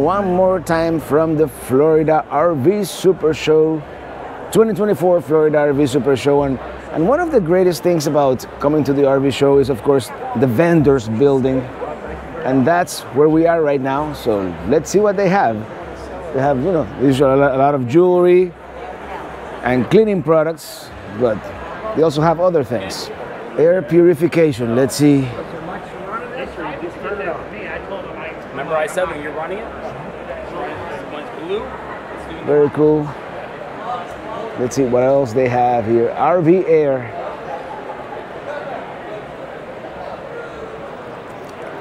one more time from the Florida RV Super Show, 2024 Florida RV Super Show. And, and one of the greatest things about coming to the RV show is, of course, the vendors building. And that's where we are right now. So let's see what they have. They have, you know, usually a lot- of jewelry and cleaning products, but they also have other things. Air purification. Let's see. Remember I said when you're running it? One's blue. Very cool. Let's see what else they have here. RV Air.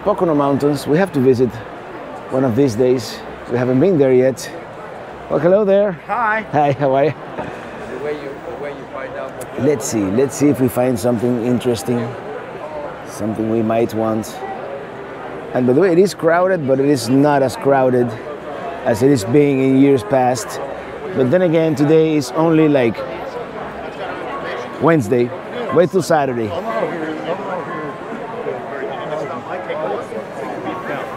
Pocono Mountains. We have to visit one of these days. We haven't been there yet. Well, hello there. Hi. Hi, how are you? The way you, the way you find out Let's see. Let's see if we find something interesting. Something we might want. And by the way, it is crowded, but it is not as crowded as it is being in years past. But then again, today is only like Wednesday. Wait till Saturday.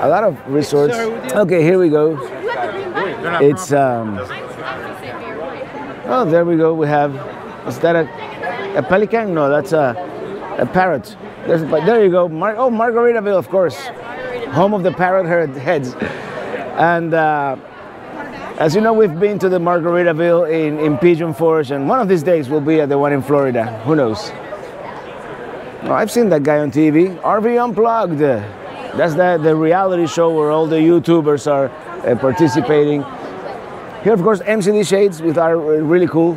A lot of resorts. Okay, here we go. It's um. Oh, there we go. We have. Is that a, a pelican? No, that's a, a parrot. There's, but there you go. Mar- oh, Margaritaville, of course, home of the parrot head- heads. And uh, as you know, we've been to the Margaritaville in, in Pigeon Forge, and one of these days we'll be at the one in Florida. Who knows? Oh, I've seen that guy on TV. RV Unplugged. That's the, the reality show where all the YouTubers are uh, participating. Here, of course, MCD shades, which are really cool.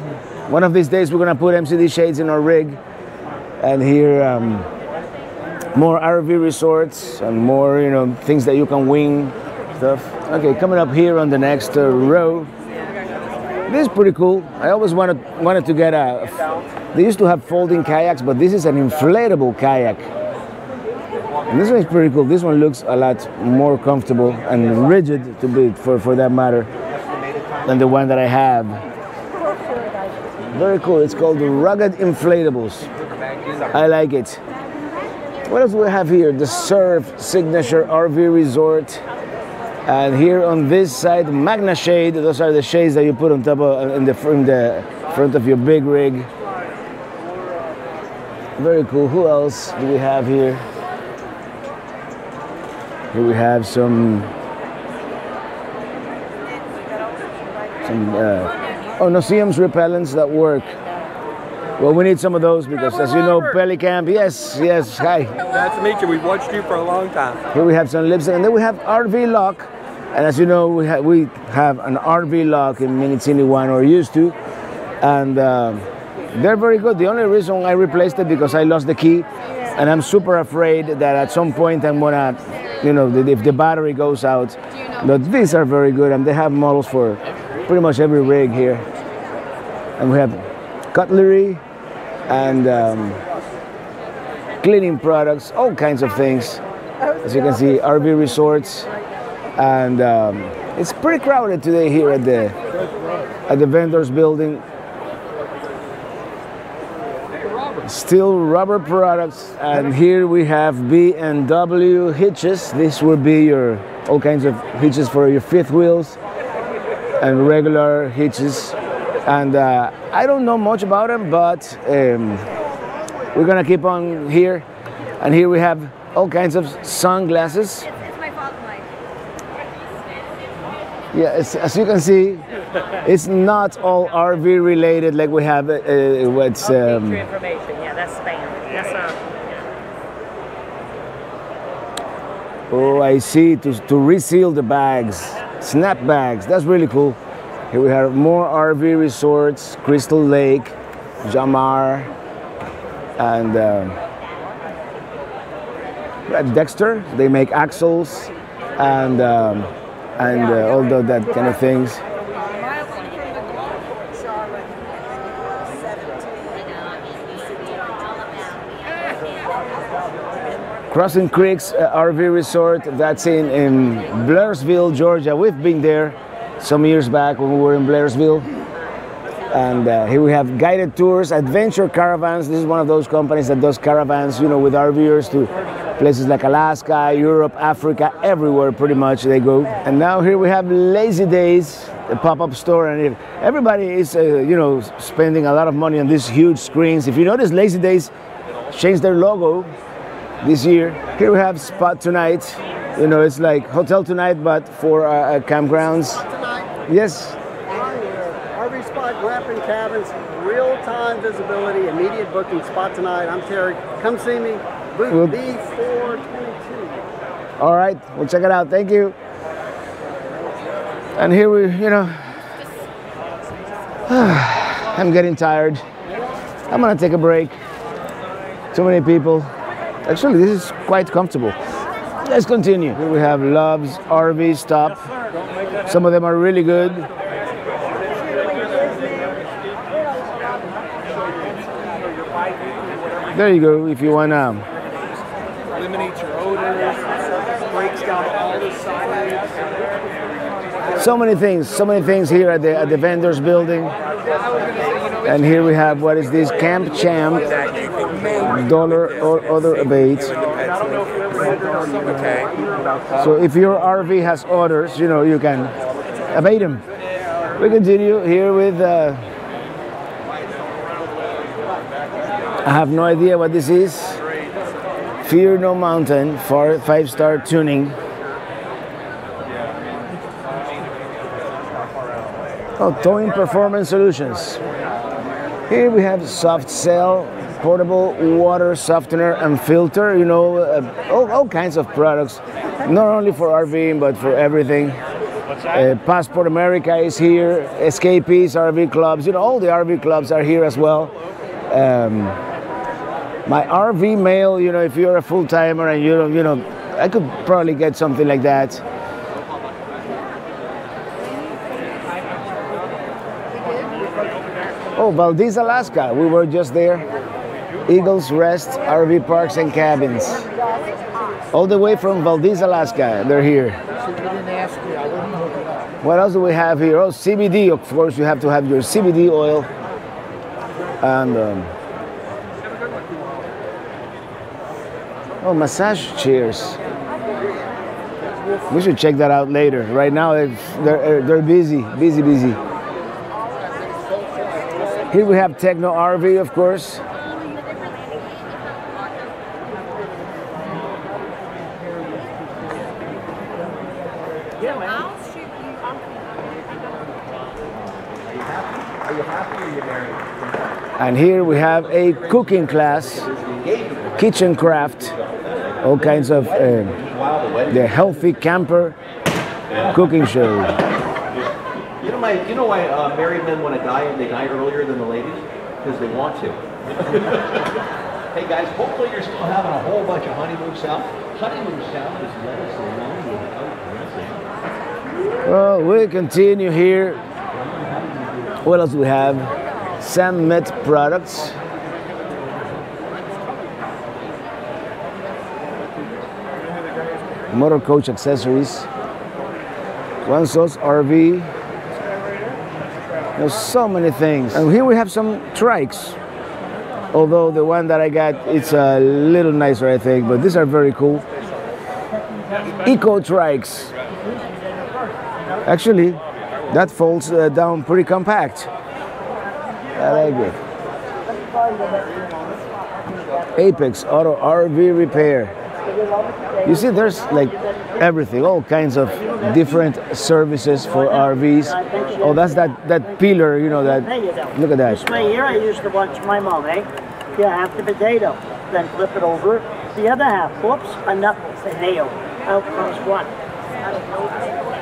One of these days, we're gonna put MCD shades in our rig. And here, um, more RV resorts and more, you know, things that you can wing stuff. Okay, coming up here on the next uh, row. This is pretty cool. I always wanted wanted to get a. They used to have folding kayaks, but this is an inflatable kayak. And this one is pretty cool. This one looks a lot more comfortable and rigid to be for, for that matter than the one that I have. Very cool. It's called Rugged Inflatables. I like it. What else do we have here? The Surf Signature RV Resort. And here on this side, Magna Shade. Those are the shades that you put on top of in the, in the front of your big rig. Very cool. Who else do we have here? Here we have some some uh, oh Noceums repellents that work. Well, we need some of those because, as you know, Pelicamp. Yes, yes. Hi. Nice to meet you. We've watched you for a long time. Here we have some lipstick, and then we have RV lock. And as you know, we, ha- we have an RV lock in Minitini One, or used to, and um they're very good. The only reason I replaced it because I lost the key, and I'm super afraid that at some point I'm gonna, you know, if the battery goes out. But these are very good, and they have models for pretty much every rig here. And we have cutlery and um, cleaning products, all kinds of things. As you can see, RV resorts, and um, it's pretty crowded today here at the at the vendors building. Still rubber products, and here we have B and W hitches. This will be your all kinds of hitches for your fifth wheels and regular hitches. And uh, I don't know much about them, but um, we're gonna keep on here. And here we have all kinds of sunglasses. It's my fault, Mike. Yeah, as, as you can see, it's not all RV related like we have. Uh, uh, what's um, information. Yeah, that's spam. That's oh, I see to to reseal the bags, snap bags. That's really cool. Here we have more RV resorts, Crystal Lake, Jamar, and um, Dexter. They make axles and um, and uh, all the, that kind of things. Crossing Creeks uh, RV Resort. That's in, in Blairsville, Georgia. We've been there some years back when we were in Blairsville. And uh, here we have guided tours, adventure caravans. This is one of those companies that does caravans, you know, with RVers to places like Alaska, Europe, Africa, everywhere pretty much they go. And now here we have Lazy Days, the pop-up store, and everybody is, uh, you know, spending a lot of money on these huge screens. If you notice, Lazy Days changed their logo this year. Here we have Spot Tonight. You know, it's like Hotel Tonight, but for uh, uh, campgrounds. Yes. RV Spot Glamping Cabins, real-time visibility, immediate booking. Spot tonight. I'm Terry. Come see me. Booth Well- B422. All right, we'll check it out. Thank you. And here we, you know, I'm getting tired. I'm gonna take a break. Too many people. Actually, this is quite comfortable. Let's continue. Here we have Love's RV Stop. Some of them are really good. There you go. If you wanna Eliminate your odors, breaks down all the sides. So many things, so many things here at the at the vendors building. And here we have what is this Camp Champ dollar or other abates. So if your RV has orders, you know you can abate them. We continue here with. Uh, I have no idea what this is. Fear No Mountain for five-star tuning. Oh, Towing Performance Solutions. Here we have Soft Cell, portable water softener and filter. You know, uh, all, all kinds of products, not only for RVing but for everything. Uh, Passport America is here. Escapees, RV clubs. You know, all the RV clubs are here as well. Um, my RV mail. You know, if you're a full timer and you don't, you know, I could probably get something like that. Oh, Valdez, Alaska. We were just there. Eagles Rest RV Parks and Cabins. All the way from Valdez, Alaska. They're here. What else do we have here? Oh, CBD. Of course, you have to have your CBD oil. And um, oh, massage chairs. We should check that out later. Right now, they're, they're, they're busy, busy, busy. Here we have Techno RV, of course. And here we have a cooking class, kitchen craft, all kinds of uh, the healthy camper cooking show. You know, my, you know why uh, married men want to die and they die earlier than the ladies? Because they want to. hey guys, hopefully you're still having a whole bunch of honeymoon salad. Honeymoon salad is lettuce along without dressing. Well, we continue here. What else do we have? Sam Met products. Motor coach accessories. One Source RV. There's so many things. And here we have some trikes. Although the one that I got, it's a little nicer, I think, but these are very cool. Eco trikes. Actually, that folds uh, down pretty compact. I like it. Apex Auto RV Repair. You see, there's like everything, all kinds of different services for RVs. Oh, that's that that peeler, you know that. Look at This that. way here, I used to watch my mom, eh? You have the potato, then flip it over. The other half, whoops, a knuckle, a nail. Out comes one.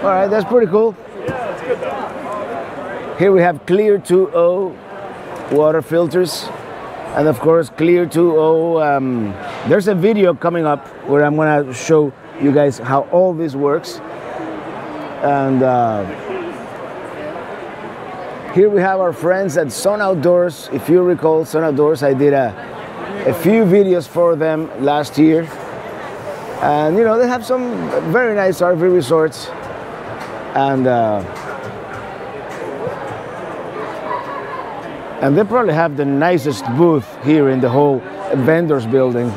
All right, that's pretty cool. Here we have Clear 2O water filters, and of course Clear 2O. Um, there's a video coming up where I'm gonna show you guys how all this works. And uh, here we have our friends at Sun Outdoors. If you recall, Sun Outdoors, I did a, a few videos for them last year. And you know they have some very nice RV resorts, and uh, and they probably have the nicest booth here in the whole vendors building.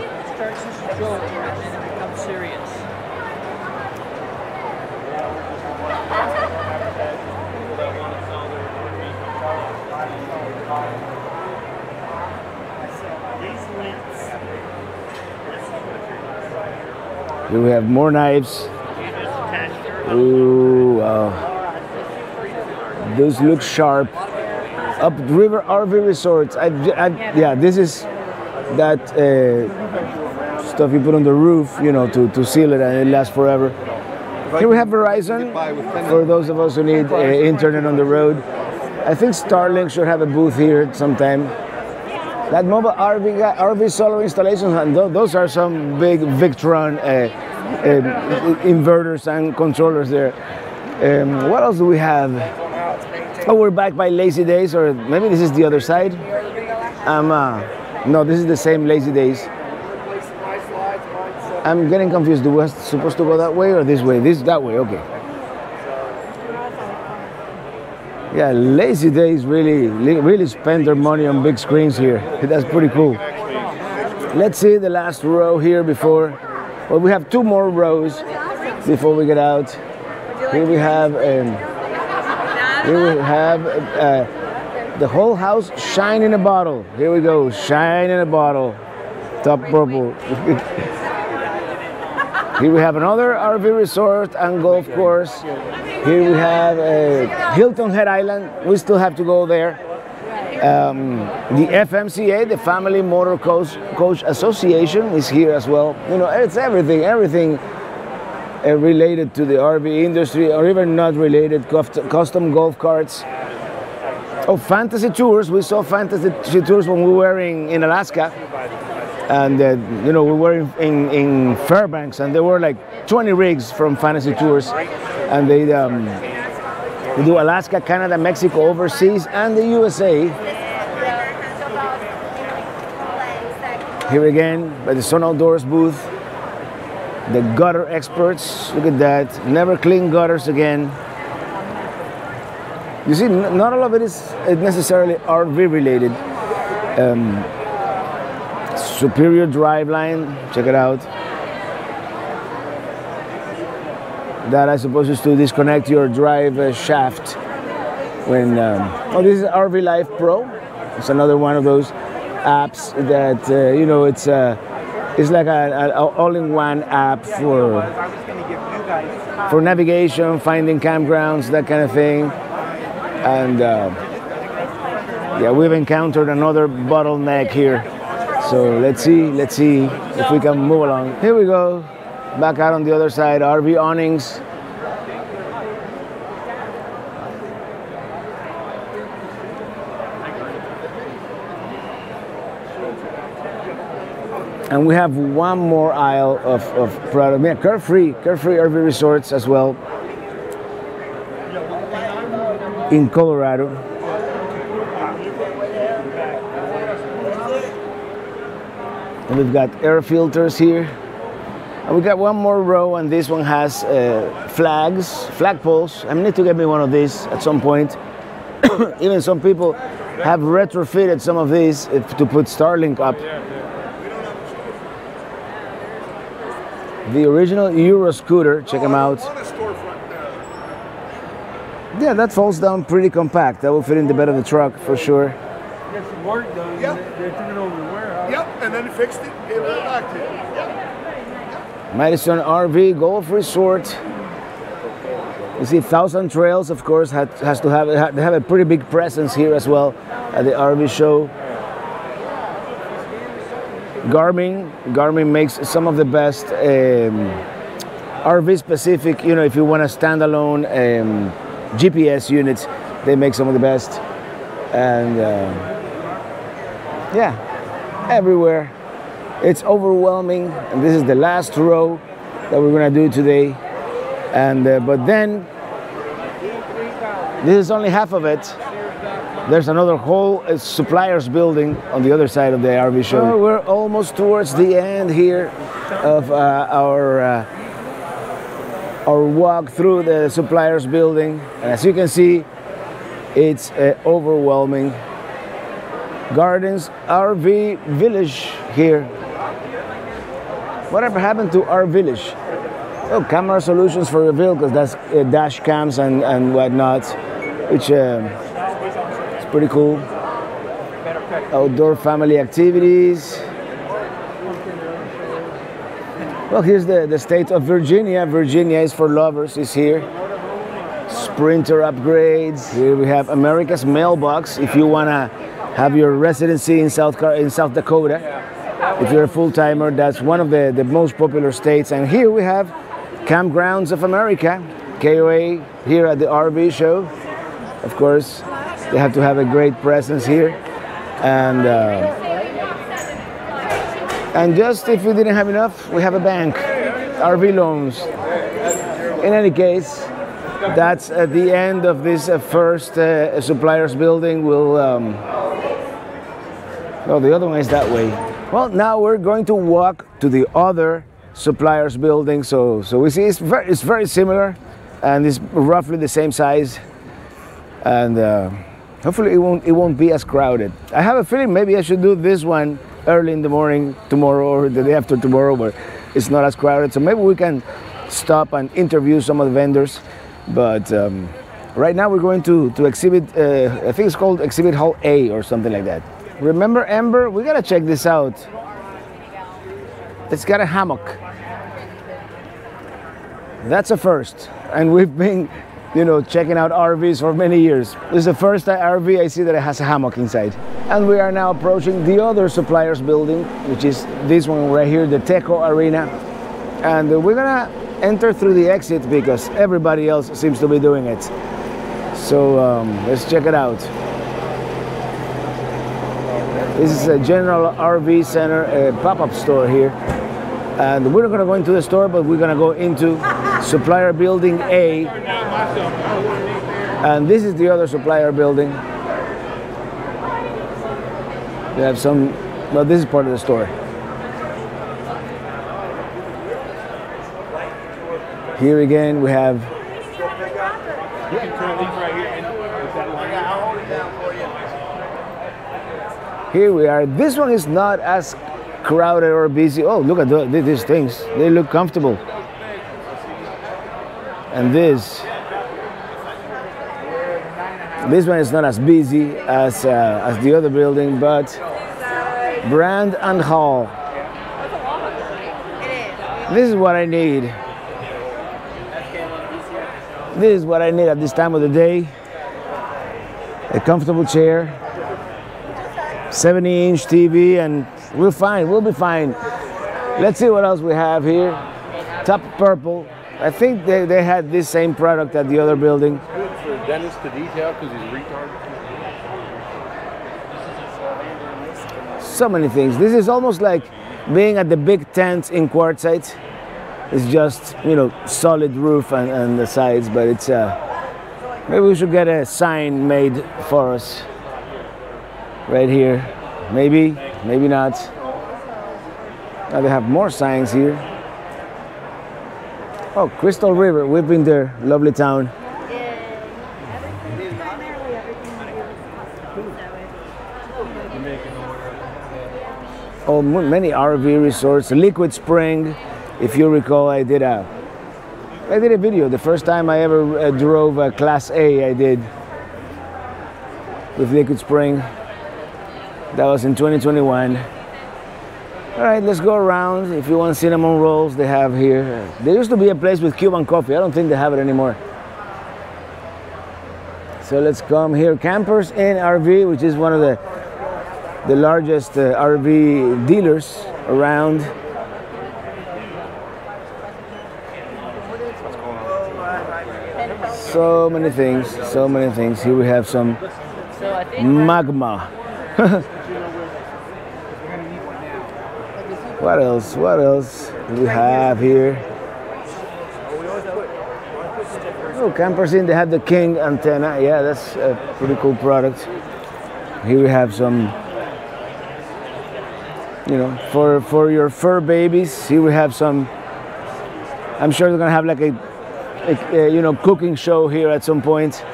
Here we have more knives. Ooh, wow. Those look sharp. Upriver RV Resorts. I, I, yeah, this is that uh, stuff you put on the roof, you know, to, to seal it and it lasts forever. Here we have Verizon for those of us who need uh, internet on the road. I think Starlink should have a booth here sometime. That mobile RV, RV solar installations, and tho- those are some big Victron uh, uh, inverters and controllers there. Um, what else do we have? Oh, we're back by Lazy Days, or maybe this is the other side. Um, uh, no, this is the same Lazy Days. I'm getting confused. Do we supposed to go that way or this way? This that way. Okay. Yeah, Lazy Days really really spend their money on big screens here. That's pretty cool. Let's see the last row here before. Well, we have two more rows before we get out. Here we have. Um, here we have uh, the whole house shine in a bottle. Here we go, shine in a bottle. Top purple. Here we have another RV resort and golf course. Here we have uh, Hilton Head Island. We still have to go there. Um, the FMCA, the Family Motor Coach, Coach Association, is here as well. You know, it's everything, everything related to the RV industry, or even not related. Custom golf carts. Oh, fantasy tours. We saw fantasy tours when we were in, in Alaska and uh, you know we were in, in, in Fairbanks, and there were like 20 rigs from Fantasy Tours, and they um, they do Alaska, Canada, Mexico, overseas, and the USA. Here again by the Sun Outdoors booth, the gutter experts. Look at that! Never clean gutters again. You see, not all of it is necessarily RV related. Um, Superior Drive Line, check it out. That I suppose is to disconnect your drive uh, shaft when. Um, oh, this is RV Life Pro. It's another one of those apps that uh, you know it's uh, it's like an all-in-one app for for navigation, finding campgrounds, that kind of thing, and. Uh, yeah, we've encountered another bottleneck here. So let's see, let's see if we can move along. Here we go. Back out on the other side, RV awnings. And we have one more aisle of, of product. Yeah, carefree, carefree RV resorts as well in Colorado. And we've got air filters here. And we got one more row, and this one has uh, flags, flagpoles. I need to get me one of these at some point. Even some people have retrofitted some of these to put Starlink up. The original Euro scooter, check them out. Yeah, that falls down pretty compact. That will fit in the bed of the truck for sure. Get some work done. Yep. They took it over to the warehouse. Yep, and then fixed it, gave it right back to you. Yep. Madison RV Golf Resort. You see, Thousand Trails, of course, had, has to have ha- they have a pretty big presence here as well at the RV show. Garmin, Garmin makes some of the best um, RV specific. You know, if you want a standalone um, GPS units, they make some of the best. And uh, yeah, everywhere. It's overwhelming, and this is the last row that we're gonna do today. And uh, but then this is only half of it. There's another whole uh, suppliers building on the other side of the RV show. we're almost towards the end here. of uh, our uh, our walk through the suppliers building. And as you can see, it's uh, overwhelming. Gardens RV Village here. Whatever happened to our village? Oh, camera solutions for your vehicles. That's uh, dash cams and, and whatnot, which um, pretty cool. Outdoor family activities. Well, here's the, the state of Virginia. Virginia is for lovers, is here. Sprinter upgrades. Here we have America's mailbox. If you want to have your residency in South, Car- in South Dakota, if you're a full timer, that's one of the, the most popular states. And here we have Campgrounds of America, KOA, here at the RV show. Of course, they have to have a great presence here. And uh, and just if we didn't have enough, we have a bank, RV loans. In any case, that's at the end of this uh, first uh, suppliers building. We'll, um, well, the other one is that way. Well, now we're going to walk to the other suppliers building. So, so we see it's very, it's very similar, and it's roughly the same size, and uh, hopefully it won't, it won't be as crowded. I have a feeling maybe I should do this one early in the morning tomorrow or the day after tomorrow where it's not as crowded. So maybe we can stop and interview some of the vendors. But um, right now we're going to, to exhibit, uh, I think it's called Exhibit Hall A or something like that. Remember Ember? We gotta check this out. It's got a hammock. That's a first. And we've been, you know, checking out RVs for many years. This is the first RV I see that it has a hammock inside. And we are now approaching the other suppliers building, which is this one right here, the Teco Arena. And we're gonna enter through the exit because everybody else seems to be doing it. So um, let's check it out. This is a general RV center, a pop-up store here. And we're not gonna go into the store, but we're gonna go into supplier building A. And this is the other supplier building. We have some, well, this is part of the store. Here again, we have Here we are. This one is not as crowded or busy. Oh, look at the, these things. They look comfortable. And this, this one is not as busy as uh, as the other building, but Brand and Hall. This is what I need. This is what I need at this time of the day. A comfortable chair, 70 inch TV, and we're fine. We'll be fine. Let's see what else we have here. Top purple. I think they, they had this same product at the other building. Dentist to detail because he's retarded. So many things. This is almost like being at the big tent in Quartzsite. It's just, you know, solid roof and, and the sides, but it's, uh, maybe we should get a sign made for us right here. Maybe, maybe not. Now they have more signs here. Oh, Crystal River. We've been there. Lovely town. Oh, many RV resorts. Liquid Spring. If you recall, I did a I did a video. The first time I ever uh, drove a Class A, I did with Liquid Spring. That was in 2021. All right, let's go around. If you want cinnamon rolls, they have here. There used to be a place with Cuban coffee. I don't think they have it anymore. So let's come here. Campers Inn RV, which is one of the the largest uh, RV dealers around. So many things, so many things. Here we have some magma. what else? What else do we have here? Oh, Campers Inn, they have the King antenna. Yeah, that's a pretty cool product. Here we have some you know, for for your fur babies. Here we have some. I'm sure they're gonna have like a, a, a, you know cooking show here at some point.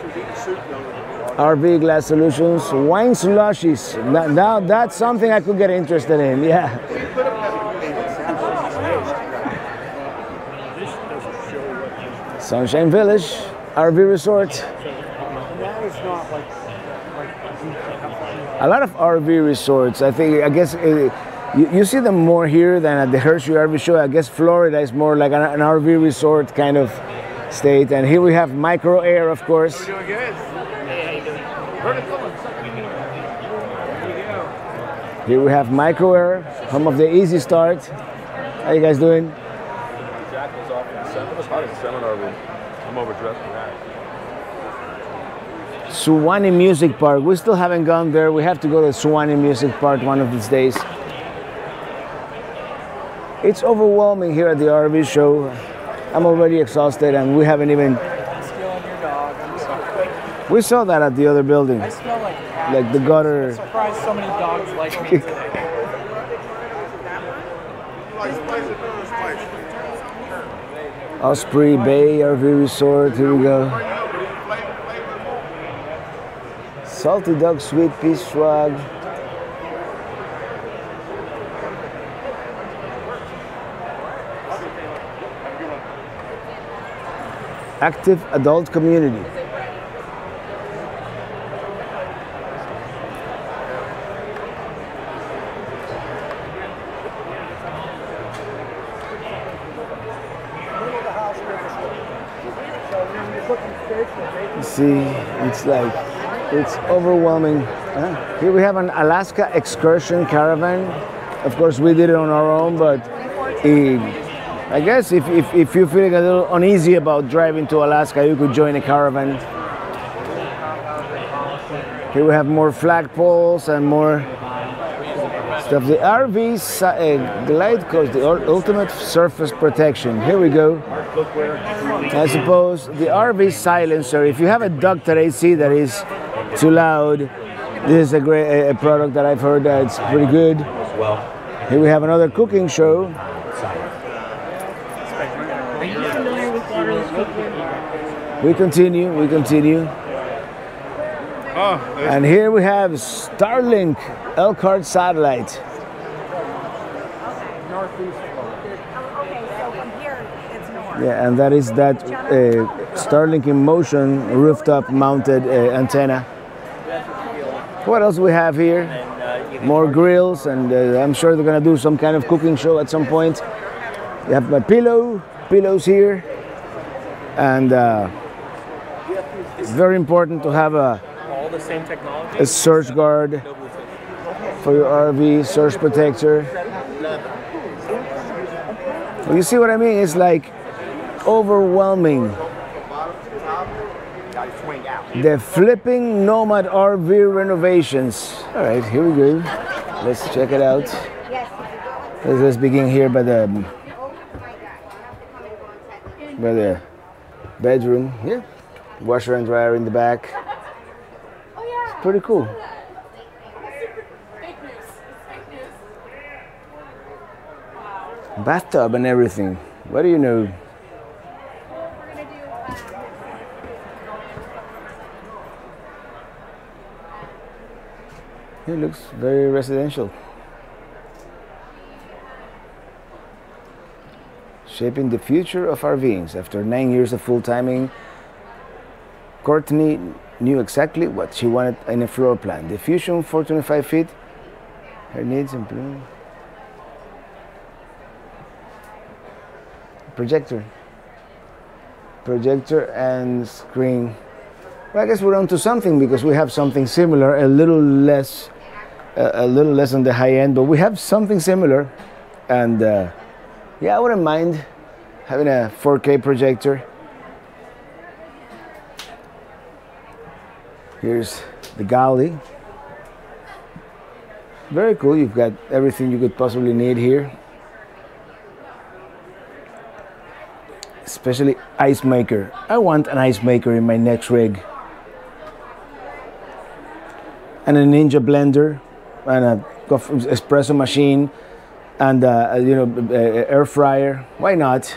RV Glass Solutions, wine slushies. Now, now that's something I could get interested in. Yeah. Sunshine Village, RV Resort. A lot of RV resorts. I think. I guess. Uh, you, you see them more here than at the Hershey RV Show. I guess Florida is more like an, an RV resort kind of state. And here we have Micro Air, of course. Doing good. Here we have Micro Air, home of the Easy Start. How you guys doing? Jack was off in the seminar. It was hot in the seminar room. I'm overdressed for that. Suwannee Music Park. We still haven't gone there. We have to go to Suwannee Music Park one of these days. It's overwhelming here at the RV show. I'm already exhausted and we haven't even. Skilling your dog. I'm sorry. We saw that at the other building. I smell like. Like the gutter. I'm surprised so many dogs like me today. Osprey Bay RV Resort. Here we go. Salty Dog Sweet Pea Shrug. Active adult community. See, it's like, it's overwhelming. Here we have an Alaska excursion caravan. Of course, we did it on our own, but I guess if, if, if you're feeling a little uneasy about driving to Alaska, you could join a caravan. Here we have more flagpoles and more stuff. The RV uh, Glide Coast, the ultimate surface protection. Here we go. I suppose the RV silencer. If you have a ducted AC that is too loud, this is a great a, a product that I've heard that it's pretty good. Here we have another cooking show. We continue. We continue. Oh, And here we have Starlink Elkhart satellite. Yeah, and that is that uh, Starlink in motion rooftop mounted uh, antenna. What else we have here? More grills, and uh, I'm sure they're gonna do some kind of cooking show at some point. You have my pillow, pillows here, and uh, very important to have a, All the same technology. a surge guard for your RV, surge protector. You see what I mean? It's like overwhelming. The flipping Nomad RV renovations. All right, here we go. Let's check it out. Let's, let's begin here by the by the bedroom. Yeah, washer and dryer in the back. Oh It's pretty cool. Bathtub and everything. What do you know? It looks very residential. Shaping the future of RVings. After nine years of full timing, Courtney knew exactly what she wanted in a floor plan. The Fusion 425 feet, her needs and plan. Projector. Projector and screen. Well, I guess we're onto something because we have something similar, a little less, a little less on the high end, but we have something similar, and uh, yeah, I wouldn't mind having a 4K projector. Here's the galley. Very cool. You've got everything you could possibly need here. Especially ice maker. I want an ice maker in my next rig. And a Ninja blender and a espresso machine, and uh, you know air fryer. Why not?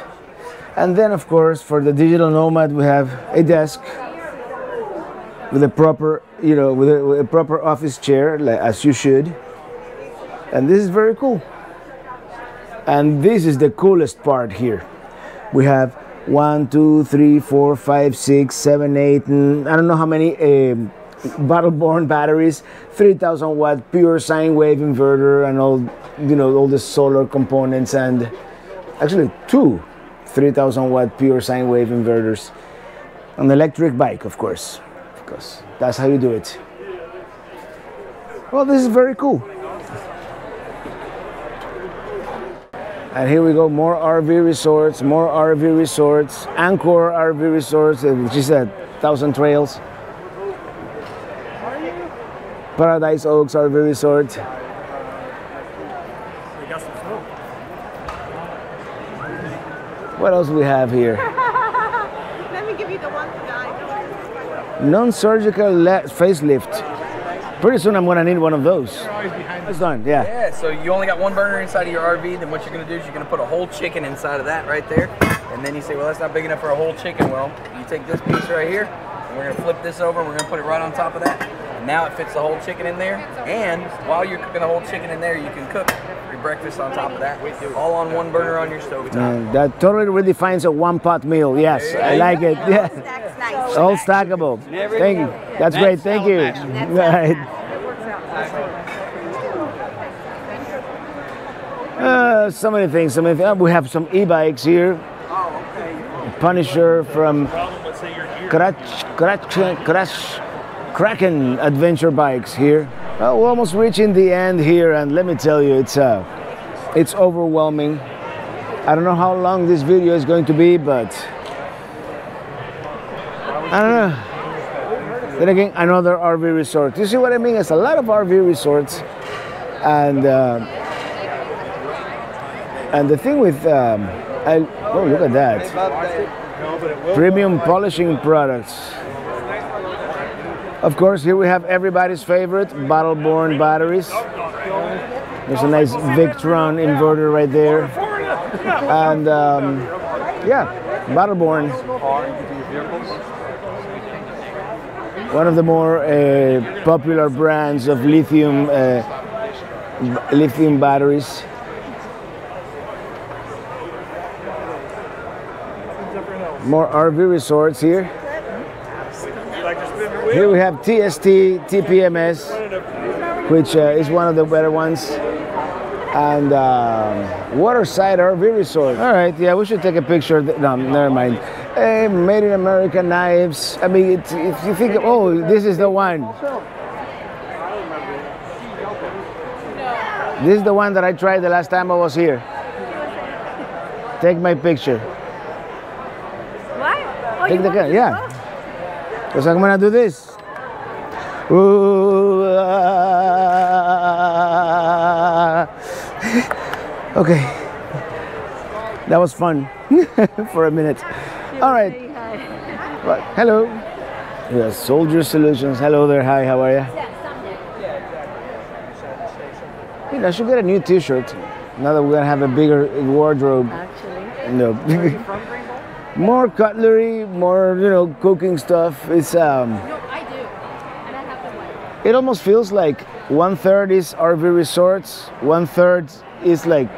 And then of course for the digital nomad we have a desk with a proper you know with a, with a proper office chair like, as you should. And this is very cool. And this is the coolest part here. We have one, two, three, four, five, six, seven, eight, and I don't know how many um, battle-born batteries, 3,000 watt pure sine wave inverter, and all you know all the solar components, and actually two 3,000 watt pure sine wave inverters. An electric bike, of course, because that's how you do it. Well, this is very cool. And here we go, more RV resorts, more RV resorts, Anchor RV resorts, which is a thousand trails. Paradise Oaks RV resort. What else we have here? Let me give you the one for guy. Non-surgical facelift. Pretty soon I'm gonna need one of those. It's done, yeah. Yeah, so you only got one burner inside of your RV, then what you're gonna do is you're gonna put a whole chicken inside of that right there. And then you say, well, that's not big enough for a whole chicken. Well, you take this piece right here, and we're gonna flip this over, and we're gonna put it right on top of that. And now it fits the whole chicken in there. And while you're cooking the whole chicken in there, you can cook your breakfast on top of that. All on one burner on your stove top. Man, that totally redefines a one-pot meal. Yes, I like it. Yeah. That's nice. All stackable. Thank you. That's great. Thank you. All right. Uh, so many things. So many things. We have some e-bikes here. Punisher from Kratch, Kratch, Kratch, Kraken Adventure Bikes here. Well, we're almost reaching the end here, and let me tell you, it's uh, it's overwhelming. I don't know how long this video is going to be, but I don't know. Then again, another RV resort. You see what I mean? It's a lot of RV resorts, and uh, and the thing with um, I, oh look at that premium polishing products. Of course, here we have everybody's favorite Battleborn batteries. There's a nice Victron inverter right there, and um, yeah, Battleborn one of the more uh, popular brands of lithium uh, lithium batteries. More RV resorts here. Here we have TST TPMS, which uh, is one of the better ones, and um, Waterside RV Resort. All right, yeah, we should take a picture. No, never mind. Eh, made in America knives. I mean, it's, if you think, oh, this is the one. This is the one that I tried the last time I was here. Take my picture. What? Oh, Take the camera, yeah. Because I'm gonna do this. Ooh, ah. okay. That was fun for a minute. All right. Right. Hello. Yes, Soldier Solutions. Hello there. Hi, how are you? Hey, I should get a new T-shirt. Now that we're gonna have a bigger wardrobe. Actually. No. more cutlery, more you know, cooking stuff. It's um. No, I do, and I have the It almost feels like one third is RV resorts, one third is like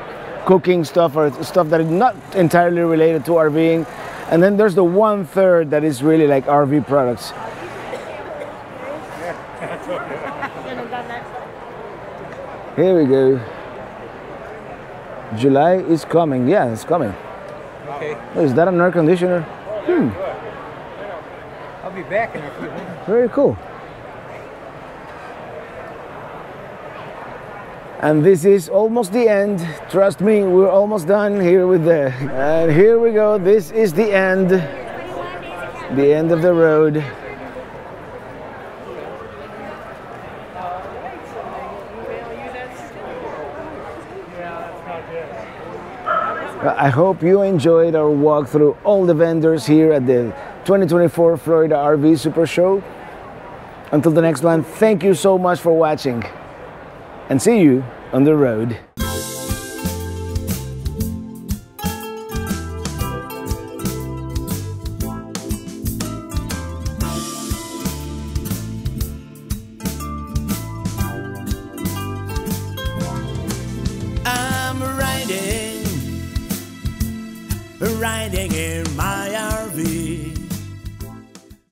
cooking stuff or stuff that is not entirely related to RVing, and then there's the one third that is really like RV products. Here we go. July is coming. Yeah, it's coming. Okay. Oh, is that an air conditioner? Hmm, I'll be back in a few minutes. very cool. And this is almost the end. Trust me, we're almost done here with the. And here we go. This is the end. The end of the road. I hope you enjoyed our walk through all the vendors here at the 2024 Florida RV Super Show. Until the next one, thank you so much for watching. And see you on the road.